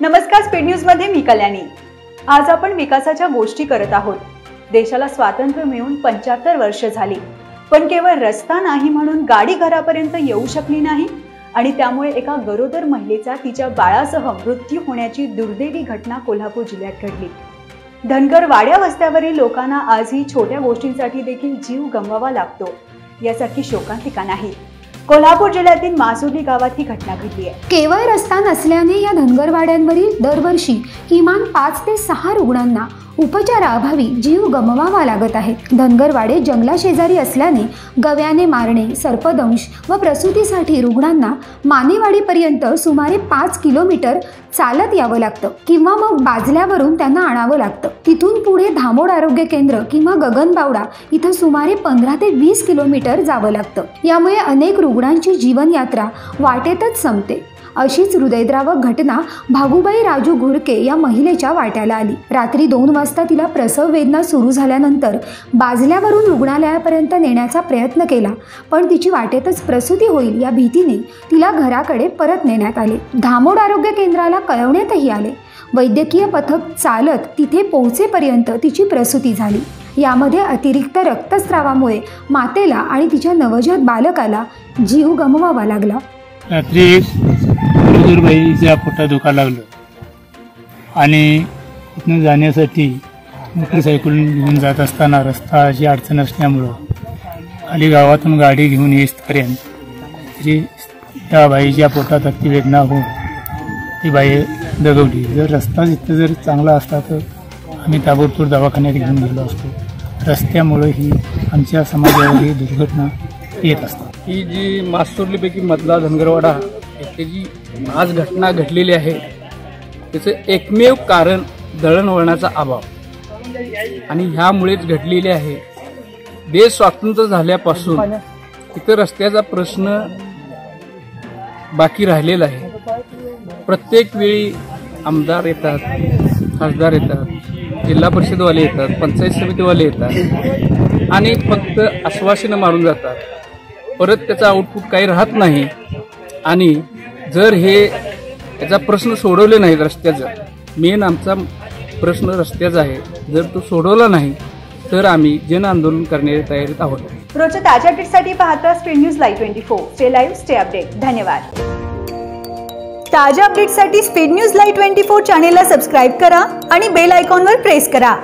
नमस्कार स्पीड न्यूजमध्ये मी कल्याणी. आज आपण विकासाच्या गोष्टी करत आहोत. देशाला स्वातंत्र्य मिळून पंच्याहत्तर वर्ष झाली. पण केवळ रस्ता नाही म्हणून गाडी घरापर्यंत येऊ शकली नाही आणि त्यामुळे एका गरोदर महिलेचा तिच्या बाळासह मृत्यू होण्याची दुर्दैवी घटना कोल्हापूर जिल्ह्यात घडली. धनगर वाड्या वस्त्यावरील लोकांना आजही छोट्या गोष्टींसाठी देखील जीव गमवावा लागतो. यासारखी शोकांतिका नाही. कोल्हापूर जिल्ह्यातील मासुली गावात ही घटना घडली आहे. केवळ रस्ता नसल्याने या धनगरवाड्यांवरील दरवर्षी किमान पाच ते सहा रुग्णांना उपचाराअभावी जीव गमवावा लागत आहे. धनगरवाडे जंगलाशेजारी असल्याने गव्याने मारणे सर्पदंश व प्रसूतीसाठी रुग्णांना मानेवाडीपर्यंत सुमारे पाच किलोमीटर चालत यावं लागतं किंवा मग बाजल्यावरून त्यांना आणावं लागतं. तिथून पुढे धामोड आरोग्य केंद्र किंवा गगनबावडा इथं सुमारे पंधरा ते वीस किलोमीटर जावं लागतं. यामुळे अनेक रुग्णांची जीवनयात्रा वाटेतच संपते. अशीच हृदयद्रावक घटना भागुबाई राजू घुडके या महिलेच्या वाट्याला आली. रात्री दोन वाजता तिला प्रसव वेदना सुरू झाल्यानंतर बाजल्यावरून रुग्णालयापर्यंत नेण्याचा प्रयत्न केला पण तिची वाटेतच प्रसूती होईल या भीतीने तिला घराकडे परत नेण्यात आले. धामोड आरोग्य केंद्राला कळवण्यातही आले. वैद्यकीय पथक चालत तिथे पोहोचेपर्यंत तिची प्रसूती झाली. यामध्ये अतिरिक्त रक्तस्रावामुळे मातेला आणि तिच्या नवजात बालकाला जीव गमवावा लागला. रात्री बाईच्या पोटात दुखा लागलं आणि इथनं जाण्यासाठी मोटरसायकल घेऊन जात असताना रस्ता अशी अडचण असल्यामुळं खाली गावातून गाडी घेऊन येईपर्यंत तरी त्या बाईच्या पोटात अतिवेदना होऊन ती बाई दगवली. जर रस्ता तिथं जर चांगला असता तर आम्ही ताबडतोब दवाखान्यात घेऊन गेलो असतो. रस्त्यामुळं ही आमच्या समाजावर ही दुर्घटना येत असतात. ही जी मास्तुर्लीपैकी मधला धनगरवाडा येथे जी आज घटना घडलेली आहे. त्याचं एकमेव कारण दळणवळणाचा अभाव. आणि ह्यामुळेच घडलेली आहे. देश स्वातंत्र्य झाल्यापासून तिथं रस्त्याचा प्रश्न बाकी राहिलेला आहे. प्रत्येक वेळी आमदार येतात खासदार येतात जिल्हा परिषदवाले येतात पंचायत समितीवाले येतात आणि फक्त आश्वासनं मारून जातात. परत त्याचा आउटपुट काही राहत नाही. आणि जर हे त्याचा प्रश्न सोडवले नाही रस्त्याचा मेन आमचा प्रश्न रस्त्याचा आहे. जर तो सोडवला नाही तर आम्ही जन आंदोलन करण्याच्या तयारीत आहोत. रोजच्या ताज्या अपडेटसाठी पाहता speed news live twenty four stay live stay update धन्यवाद. ताज्या अपडेटसाठी speed news live twenty four चॅनेलला सबस्क्राईब करा आणि बेल आयकॉनवर प्रेस करा.